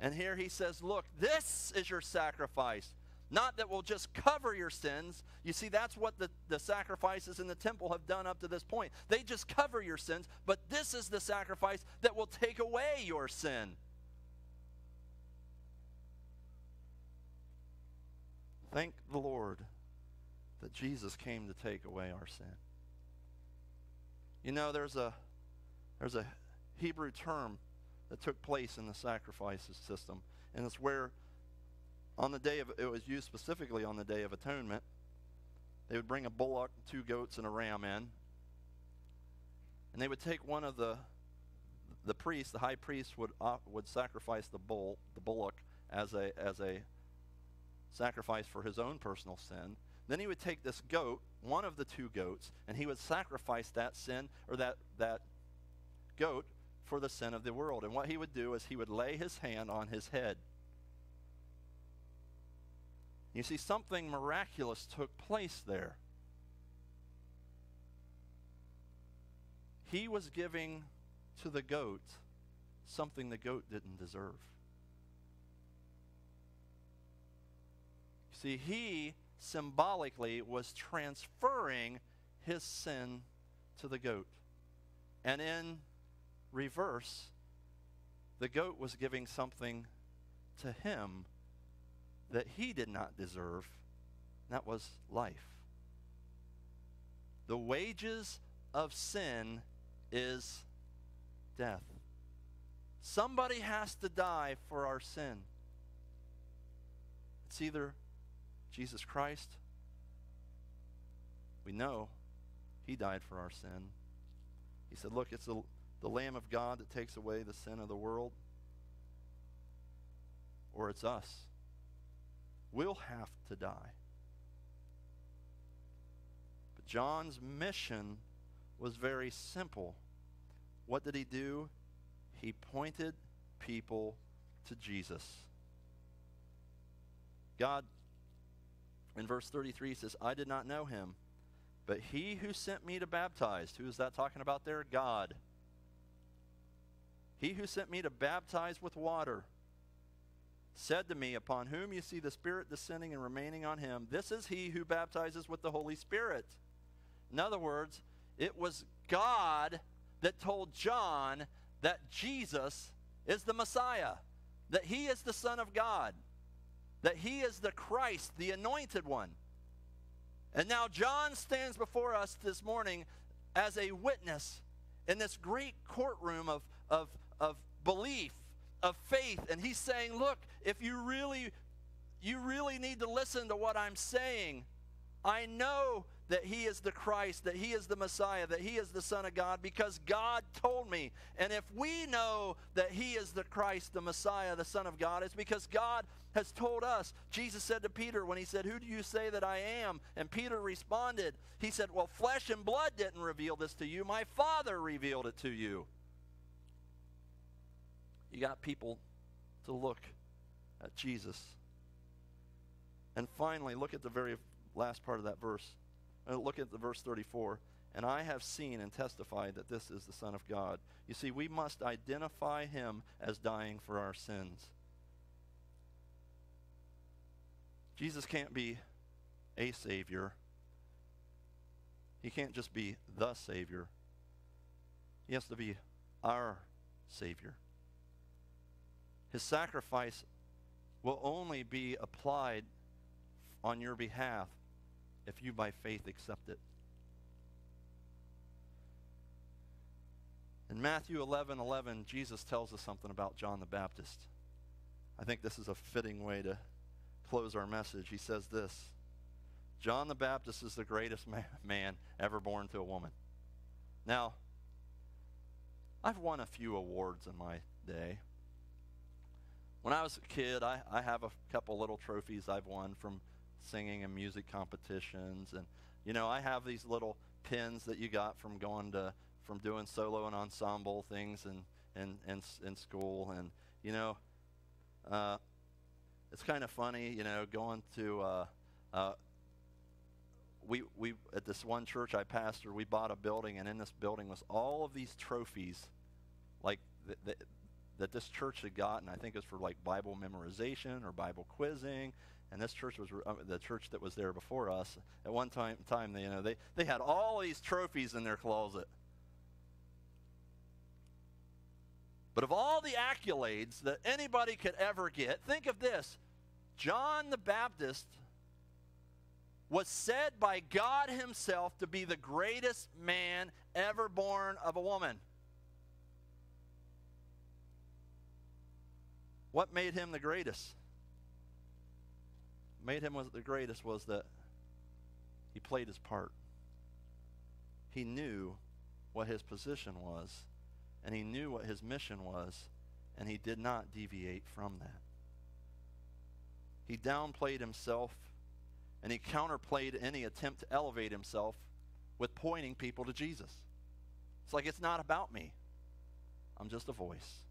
And here he says, Look, this is your sacrifice. Not that will just cover your sins. You see, that's what the, the sacrifices in the temple have done up to this point. They just cover your sins, but this is the sacrifice that will take away your sin. Thank the Lord that Jesus came to take away our sin. You know, there's a there's a Hebrew term that took place in the sacrifices system, and it's where on the day of it was used specifically on the day of atonement. They would bring a bullock, two goats, and a ram in, and they would take one of the the priest, the high priest, would uh, would sacrifice the bull, the bullock, as a as a sacrifice for his own personal sin. Then he would take this goat, one of the two goats, and he would sacrifice that sin or that that goat for the sin of the world. And what he would do is he would lay his hand on his head you see, something miraculous took place there. He was giving to the goat something the goat didn't deserve. See, he symbolically was transferring his sin to the goat. And in reverse, the goat was giving something to him that he did not deserve. That was life. The wages of sin is death. Somebody has to die for our sin. It's either Jesus Christ. We know he died for our sin. He said, Look, it's the, the Lamb of God that takes away the sin of the world. Or it's us We'll have to die. But John's mission was very simple. What did he do? He pointed people to Jesus. God, in verse 33, says, I did not know him, but he who sent me to baptize, who is that talking about there? God. He who sent me to baptize with water said to me, Upon whom you see the Spirit descending and remaining on him, this is he who baptizes with the Holy Spirit. In other words, it was God that told John that Jesus is the Messiah, that he is the Son of God, that he is the Christ, the anointed one. And now John stands before us this morning as a witness in this great courtroom of, of, of belief of faith and he's saying look if you really you really need to listen to what i'm saying i know that he is the Christ, that he is the Messiah, that he is the Son of God because God told me. And if we know that he is the Christ, the Messiah, the Son of God, it's because God has told us. Jesus said to Peter when he said, Who do you say that I am? And Peter responded, He said, Well, flesh and blood didn't reveal this to you, my Father revealed it to you. You got people to look at Jesus. And finally, look at the very last part of that verse. Uh, look at the verse 34. And I have seen and testified that this is the Son of God. You see, we must identify him as dying for our sins. Jesus can't be a Savior, he can't just be the Savior. He has to be our Savior. His sacrifice will only be applied on your behalf if you by faith accept it. In Matthew 11 11, Jesus tells us something about John the Baptist. I think this is a fitting way to close our message. He says this John the Baptist is the greatest man, man ever born to a woman. Now, I've won a few awards in my day. When I was a kid, I, I have a couple little trophies I've won from singing and music competitions. And, you know, I have these little pins that you got from going to, from doing solo and ensemble things in, in, in, in school. And, you know, uh, it's kind of funny, you know, going to, uh, uh, we, we, at this one church I pastor, we bought a building, and in this building was all of these trophies, like, th- th- that this church had gotten. I think it was for like Bible memorization or Bible quizzing. And this church was uh, the church that was there before us. At one time, time they, you know, they, they had all these trophies in their closet. But of all the accolades that anybody could ever get, think of this John the Baptist was said by God Himself to be the greatest man ever born of a woman. What made him the greatest? Made him was the greatest was that he played his part. He knew what his position was, and he knew what his mission was, and he did not deviate from that. He downplayed himself, and he counterplayed any attempt to elevate himself with pointing people to Jesus. It's like, it's not about me, I'm just a voice.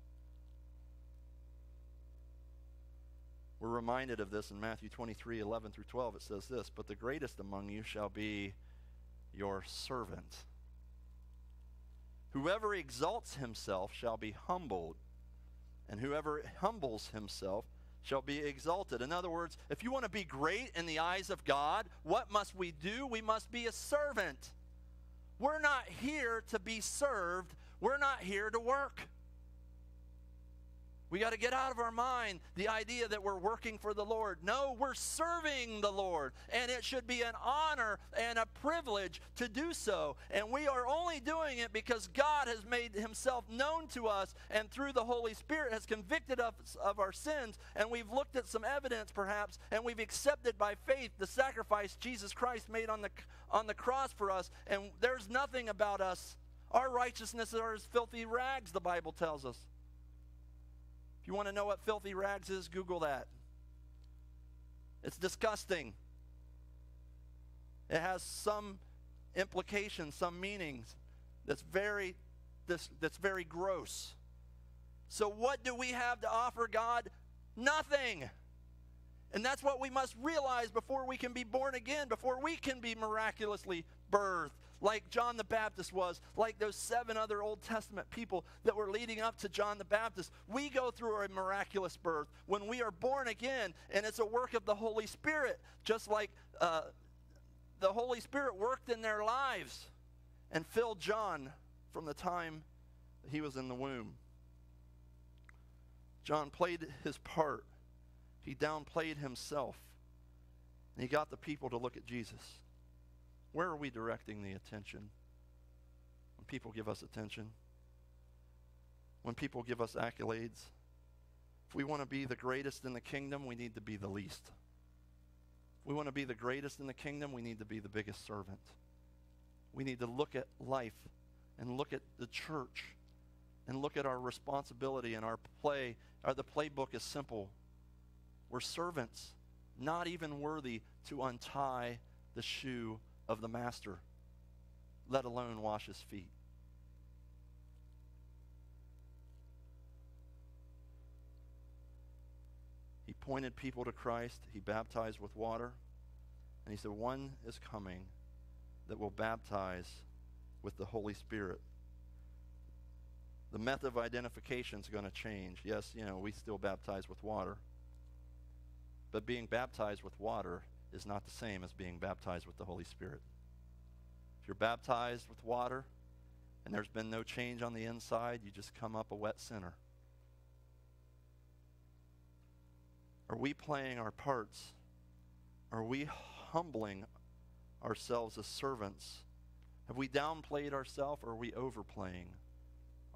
We're reminded of this in Matthew 23 11 through 12. It says this But the greatest among you shall be your servant. Whoever exalts himself shall be humbled, and whoever humbles himself shall be exalted. In other words, if you want to be great in the eyes of God, what must we do? We must be a servant. We're not here to be served, we're not here to work. We got to get out of our mind the idea that we're working for the Lord. No, we're serving the Lord. And it should be an honor and a privilege to do so. And we are only doing it because God has made himself known to us and through the Holy Spirit has convicted us of our sins. And we've looked at some evidence perhaps and we've accepted by faith the sacrifice Jesus Christ made on the, on the cross for us. And there's nothing about us. Our righteousness are as filthy rags, the Bible tells us you want to know what filthy rags is, Google that. It's disgusting. It has some implications, some meanings that's very this, that's very gross. So what do we have to offer God? Nothing. And that's what we must realize before we can be born again, before we can be miraculously birthed like John the Baptist was, like those seven other Old Testament people that were leading up to John the Baptist. We go through a miraculous birth when we are born again, and it's a work of the Holy Spirit, just like uh, the Holy Spirit worked in their lives and filled John from the time he was in the womb. John played his part, he downplayed himself, and he got the people to look at Jesus. Where are we directing the attention? When people give us attention, when people give us accolades, if we want to be the greatest in the kingdom, we need to be the least. If we want to be the greatest in the kingdom, we need to be the biggest servant. We need to look at life and look at the church and look at our responsibility and our play. Our, the playbook is simple. We're servants, not even worthy to untie the shoe of the master, let alone wash his feet. He pointed people to Christ. He baptized with water. And he said, One is coming that will baptize with the Holy Spirit. The method of identification is going to change. Yes, you know, we still baptize with water. But being baptized with water is not the same as being baptized with the Holy Spirit. If you're baptized with water and there's been no change on the inside, you just come up a wet sinner. Are we playing our parts? Are we humbling ourselves as servants? Have we downplayed ourselves or are we overplaying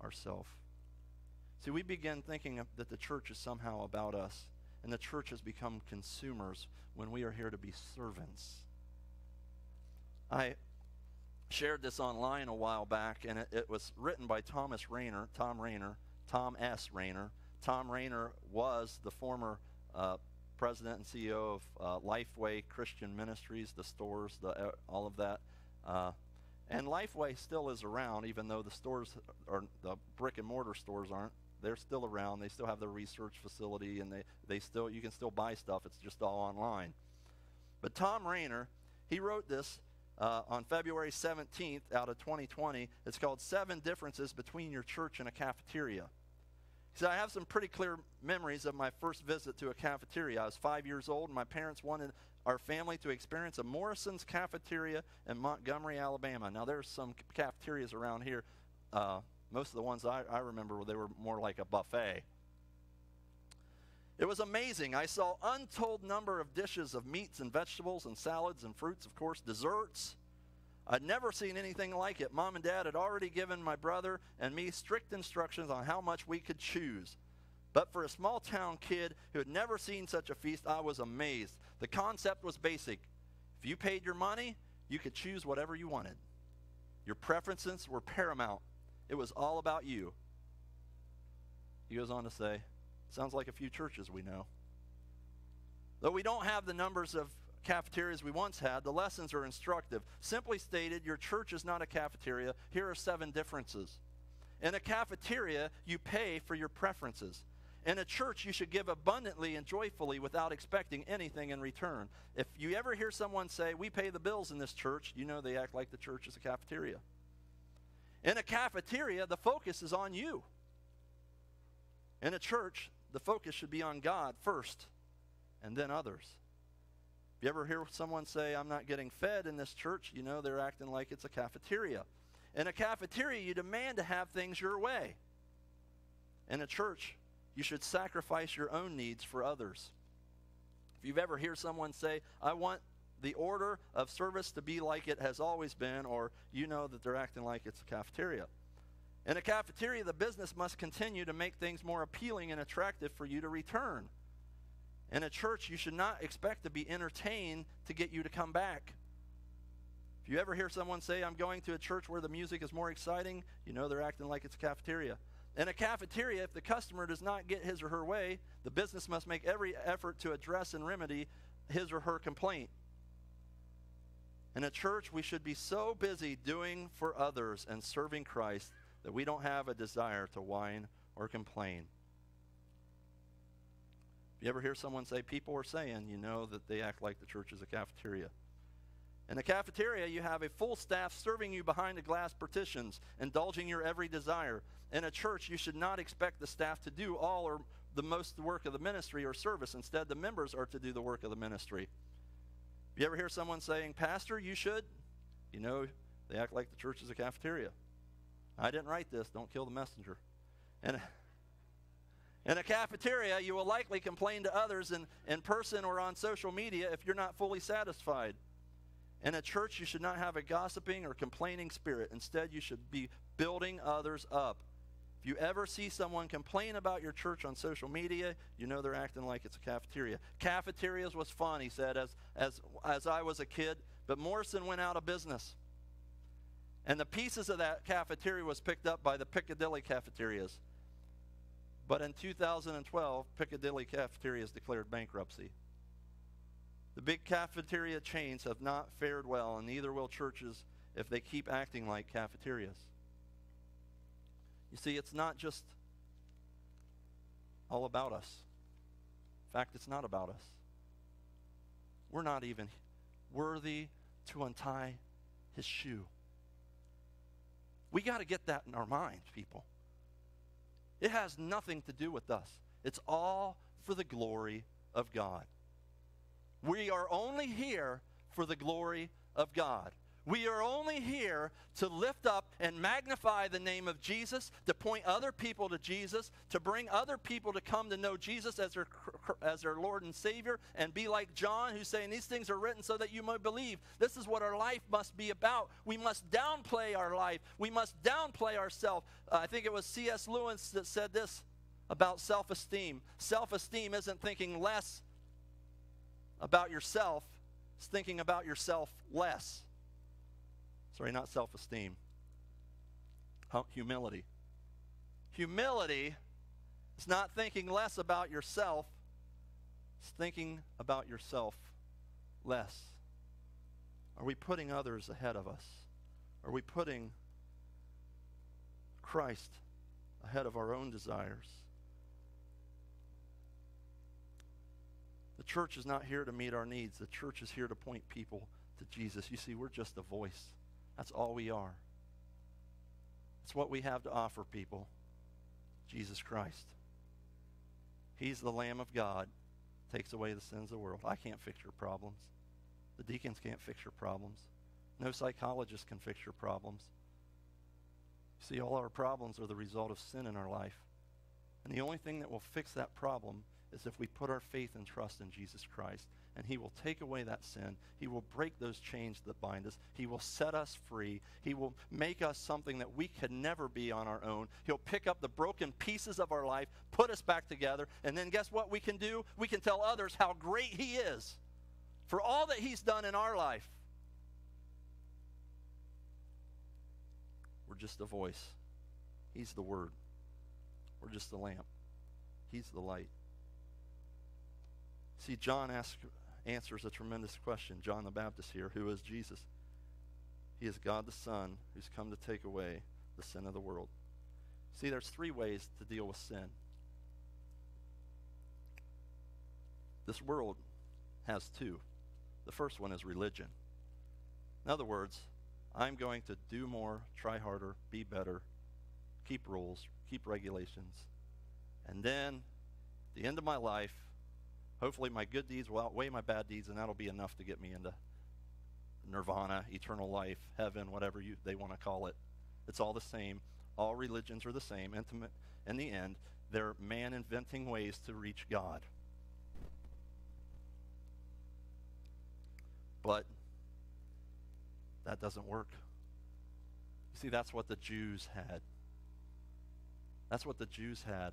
ourselves? See, we begin thinking that the church is somehow about us, and the church has become consumers when we are here to be servants. I shared this online a while back, and it, it was written by Thomas Rainer, Thom Rainer, Thom S. Rainer. Thom Rainer was the former uh, president and CEO of uh, Lifeway Christian Ministries, the stores, the, uh, all of that. Uh, and Lifeway still is around, even though the stores or the brick and mortar stores aren't. They're still around. They still have their research facility, and they, they still you can still buy stuff. It's just all online. But Thom Rainer, he wrote this uh, on February 17th out of 2020. It's called Seven Differences Between Your Church and a Cafeteria. He said, I have some pretty clear memories of my first visit to a cafeteria. I was five years old, and my parents wanted our family to experience a Morrison's cafeteria in Montgomery, Alabama. Now, there's some cafeterias around here. Uh, most of the ones I, I remember, they were more like a buffet. It was amazing. I saw untold number of dishes of meats and vegetables and salads and fruits, of course, desserts. I'd never seen anything like it. Mom and Dad had already given my brother and me strict instructions on how much we could choose. But for a small town kid who had never seen such a feast, I was amazed. The concept was basic. If you paid your money, you could choose whatever you wanted. Your preferences were paramount. It was all about you. He goes on to say, sounds like a few churches we know. Though we don't have the numbers of cafeterias we once had, the lessons are instructive. Simply stated, your church is not a cafeteria. Here are seven differences. In a cafeteria, you pay for your preferences. In a church, you should give abundantly and joyfully without expecting anything in return. If you ever hear someone say, We pay the bills in this church, you know they act like the church is a cafeteria. In a cafeteria, the focus is on you. In a church, the focus should be on God first and then others. If you ever hear someone say, I'm not getting fed in this church? You know they're acting like it's a cafeteria. In a cafeteria, you demand to have things your way. In a church, you should sacrifice your own needs for others. If you've ever heard someone say, I want the order of service to be like it has always been, or you know that they're acting like it's a cafeteria. In a cafeteria, the business must continue to make things more appealing and attractive for you to return. In a church, you should not expect to be entertained to get you to come back. If you ever hear someone say, I'm going to a church where the music is more exciting, you know they're acting like it's a cafeteria. In a cafeteria, if the customer does not get his or her way, the business must make every effort to address and remedy his or her complaint. In a church, we should be so busy doing for others and serving Christ that we don't have a desire to whine or complain. If you ever hear someone say, people are saying, you know that they act like the church is a cafeteria. In the cafeteria, you have a full staff serving you behind the glass partitions, indulging your every desire. In a church, you should not expect the staff to do all or the most work of the ministry or service. Instead, the members are to do the work of the ministry. You ever hear someone saying, Pastor, you should? You know, they act like the church is a cafeteria. I didn't write this. Don't kill the messenger. And in a cafeteria, you will likely complain to others in, in person or on social media if you're not fully satisfied. In a church, you should not have a gossiping or complaining spirit. Instead, you should be building others up. If you ever see someone complain about your church on social media, you know they're acting like it's a cafeteria. Cafeterias was fun, he said, as, as, as I was a kid, but Morrison went out of business. And the pieces of that cafeteria was picked up by the Piccadilly cafeterias. But in 2012, Piccadilly cafeterias declared bankruptcy. The big cafeteria chains have not fared well, and neither will churches if they keep acting like cafeterias. You see, it's not just all about us. In fact, it's not about us. We're not even worthy to untie his shoe. We got to get that in our minds, people. It has nothing to do with us, it's all for the glory of God. We are only here for the glory of God. We are only here to lift up and magnify the name of Jesus, to point other people to Jesus, to bring other people to come to know Jesus as their, as their Lord and Savior, and be like John, who's saying these things are written so that you may believe. This is what our life must be about. We must downplay our life, we must downplay ourselves. Uh, I think it was C.S. Lewis that said this about self esteem self esteem isn't thinking less about yourself, it's thinking about yourself less. Sorry, not self esteem. Humility. Humility is not thinking less about yourself, it's thinking about yourself less. Are we putting others ahead of us? Are we putting Christ ahead of our own desires? The church is not here to meet our needs. The church is here to point people to Jesus. You see, we're just a voice. That's all we are. It's what we have to offer people Jesus Christ. He's the Lamb of God, takes away the sins of the world. I can't fix your problems. The deacons can't fix your problems. No psychologist can fix your problems. See, all our problems are the result of sin in our life. And the only thing that will fix that problem is if we put our faith and trust in Jesus Christ and He will take away that sin. He will break those chains that bind us. He will set us free. He will make us something that we could never be on our own. He'll pick up the broken pieces of our life, put us back together, and then guess what we can do? We can tell others how great He is for all that He's done in our life. We're just a voice. He's the Word. We're just the lamp. He's the light. See, John asks answers a tremendous question. John the Baptist here, who is Jesus? He is God the Son who's come to take away the sin of the world. See, there's three ways to deal with sin. This world has two. The first one is religion. In other words, I'm going to do more, try harder, be better, keep rules, keep regulations. And then, the end of my life, Hopefully, my good deeds will outweigh my bad deeds, and that'll be enough to get me into nirvana, eternal life, heaven, whatever you, they want to call it. It's all the same. All religions are the same. Intimate, in the end, they're man inventing ways to reach God. But that doesn't work. You see, that's what the Jews had. That's what the Jews had.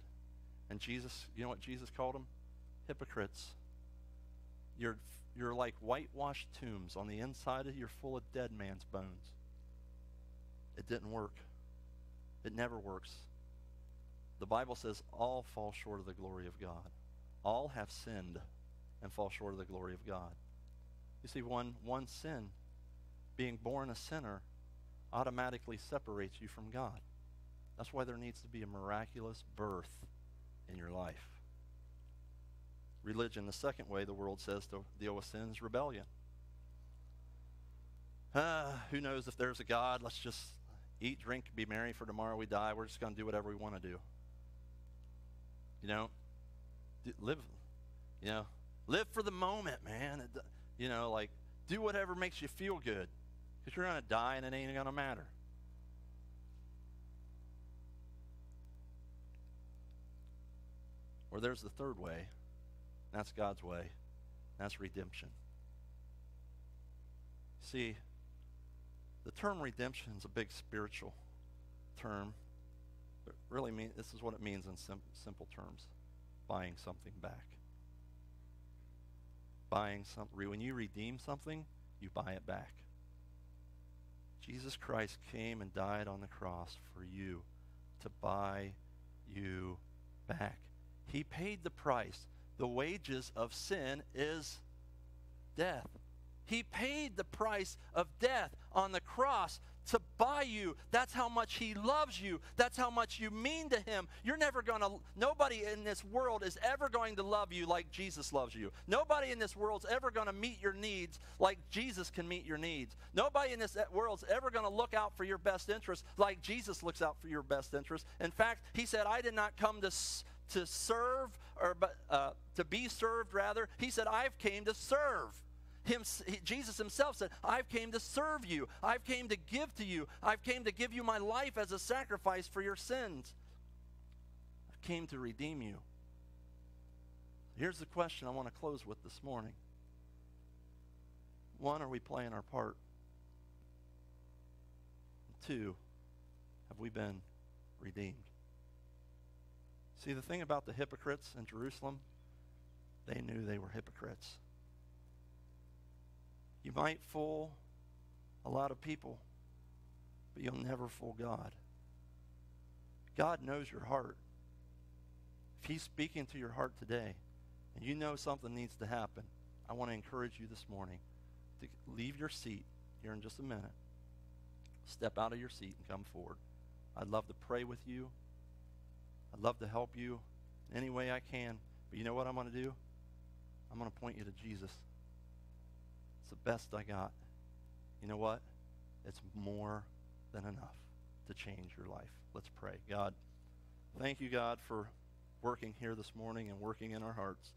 And Jesus, you know what Jesus called them? Hypocrites. You're, you're like whitewashed tombs. On the inside of you, you're full of dead man's bones. It didn't work. It never works. The Bible says all fall short of the glory of God. All have sinned and fall short of the glory of God. You see, one, one sin, being born a sinner, automatically separates you from God. That's why there needs to be a miraculous birth in your life religion. The second way the world says to deal with sin is rebellion. Uh, who knows if there's a God? Let's just eat, drink, be merry, for tomorrow we die. We're just going to do whatever we want to do. You know, live, you know, live for the moment, man. It, you know, like do whatever makes you feel good, because you're going to die and it ain't going to matter. Or there's the third way that's God's way. That's redemption. See, the term redemption is a big spiritual term. But really means this is what it means in sim- simple terms buying something back. Buying something. When you redeem something, you buy it back. Jesus Christ came and died on the cross for you to buy you back. He paid the price. The wages of sin is death. He paid the price of death on the cross to buy you. That's how much He loves you. That's how much you mean to Him. You're never going to, nobody in this world is ever going to love you like Jesus loves you. Nobody in this world's ever going to meet your needs like Jesus can meet your needs. Nobody in this world's ever going to look out for your best interest like Jesus looks out for your best interest. In fact, He said, I did not come to to serve or uh, to be served rather he said i've came to serve him, Jesus himself said, I've came to serve you. I've came to give to you. I've came to give you my life as a sacrifice for your sins. I came to redeem you. Here's the question I want to close with this morning. One, are we playing our part? Two, have we been redeemed? See, the thing about the hypocrites in Jerusalem, they knew they were hypocrites. You might fool a lot of people, but you'll never fool God. God knows your heart. If He's speaking to your heart today and you know something needs to happen, I want to encourage you this morning to leave your seat here in just a minute. Step out of your seat and come forward. I'd love to pray with you. I'd love to help you in any way I can. But you know what I'm going to do? I'm going to point you to Jesus. It's the best I got. You know what? It's more than enough to change your life. Let's pray. God, thank you, God, for working here this morning and working in our hearts.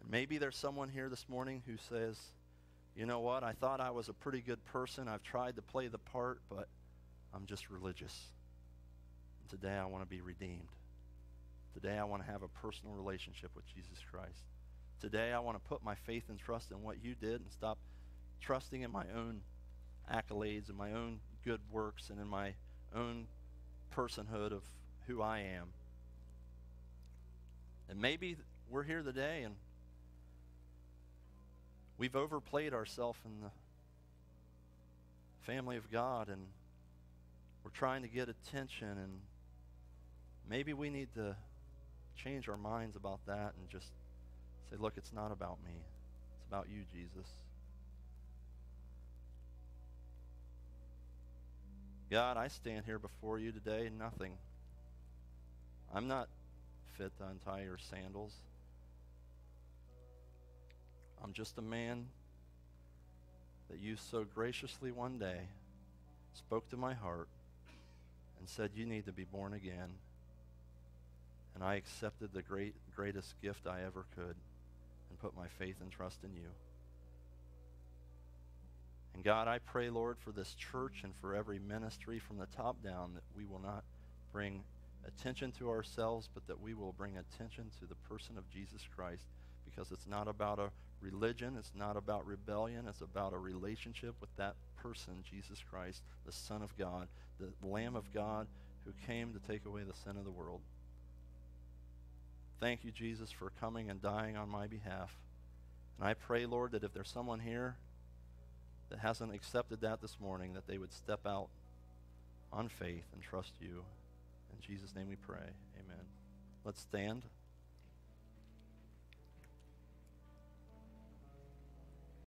And maybe there's someone here this morning who says, you know what? I thought I was a pretty good person. I've tried to play the part, but I'm just religious. Today I want to be redeemed. Today I want to have a personal relationship with Jesus Christ. Today, I want to put my faith and trust in what you did and stop trusting in my own accolades and my own good works and in my own personhood of who I am. And maybe we're here today and we've overplayed ourselves in the family of God and we're trying to get attention and maybe we need to change our minds about that and just Say, look, it's not about me. It's about you, Jesus. God, I stand here before you today, nothing. I'm not fit to untie your sandals. I'm just a man that you so graciously one day spoke to my heart and said, You need to be born again. And I accepted the great, greatest gift I ever could and put my faith and trust in you. And God, I pray, Lord, for this church and for every ministry from the top down that we will not bring attention to ourselves, but that we will bring attention to the person of Jesus Christ because it's not about a religion, it's not about rebellion, it's about a relationship with that person, Jesus Christ, the Son of God, the Lamb of God who came to take away the sin of the world. Thank you, Jesus, for coming and dying on my behalf. And I pray, Lord, that if there's someone here that hasn't accepted that this morning, that they would step out on faith and trust you. In Jesus' name we pray. Amen. Let's stand.